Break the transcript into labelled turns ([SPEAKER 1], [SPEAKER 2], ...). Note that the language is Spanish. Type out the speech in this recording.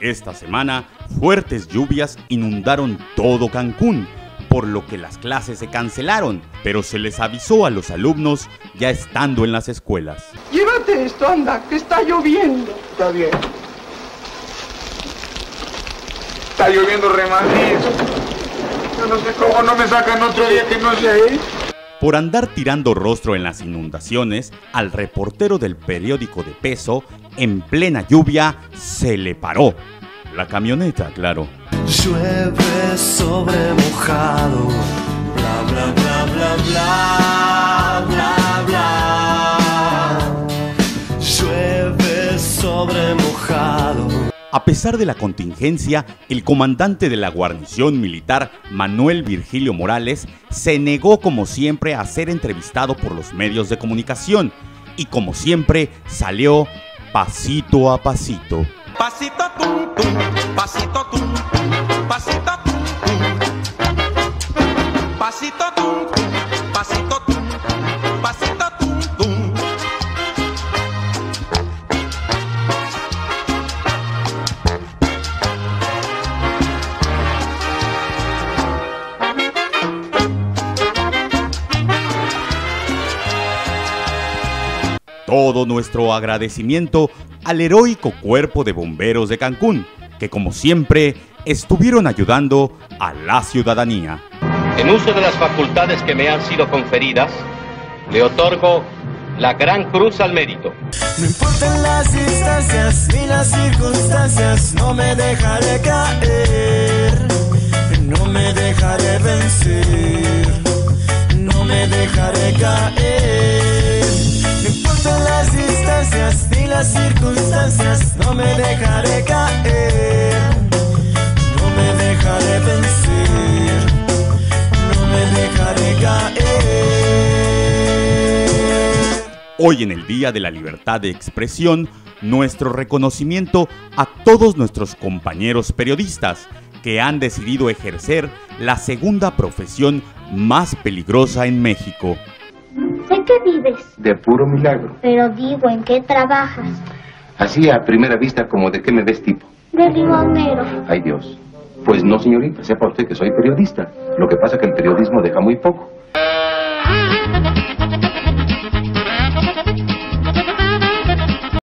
[SPEAKER 1] Esta semana, fuertes lluvias inundaron todo Cancún, por lo que las clases se cancelaron, pero se les avisó a los alumnos ya estando en las escuelas.
[SPEAKER 2] Llévate esto, anda, que está lloviendo.
[SPEAKER 3] Está bien. Está lloviendo re macizo. Yo no sé cómo no me sacan otro día que no sea ahí.
[SPEAKER 1] Por andar tirando rostro en las inundaciones, al reportero del periódico de peso, en plena lluvia, se le paró. La camioneta, claro.
[SPEAKER 4] Llueve sobre mojado, bla bla bla bla bla bla bla. Llueve sobre mojado.
[SPEAKER 1] A pesar de la contingencia, el comandante de la guarnición militar, Manuel Virgilio Morales, se negó como siempre a ser entrevistado por los medios de comunicación y como siempre salió pasito a pasito.
[SPEAKER 5] Pasito tum tum, pasito tum
[SPEAKER 1] Todo nuestro agradecimiento al heroico cuerpo de bomberos de Cancún, que como siempre estuvieron ayudando a la ciudadanía.
[SPEAKER 6] En uso de las facultades que me han sido conferidas, le otorgo la Gran Cruz al Mérito.
[SPEAKER 4] No importan las distancias ni las circunstancias, no me dejaré caer, no me dejaré vencer, no me dejaré caer.
[SPEAKER 1] Hoy en el Día de la Libertad de Expresión, nuestro reconocimiento a todos nuestros compañeros periodistas que han decidido ejercer la segunda profesión más peligrosa en México.
[SPEAKER 7] ¿En qué vives?
[SPEAKER 8] De puro milagro.
[SPEAKER 7] Pero digo, ¿en qué trabajas?
[SPEAKER 8] Así a primera vista como de qué me ves tipo.
[SPEAKER 7] De limonero.
[SPEAKER 8] Ay Dios. Pues no, señorita, sepa usted que soy periodista. Lo que pasa es que el periodismo deja muy poco.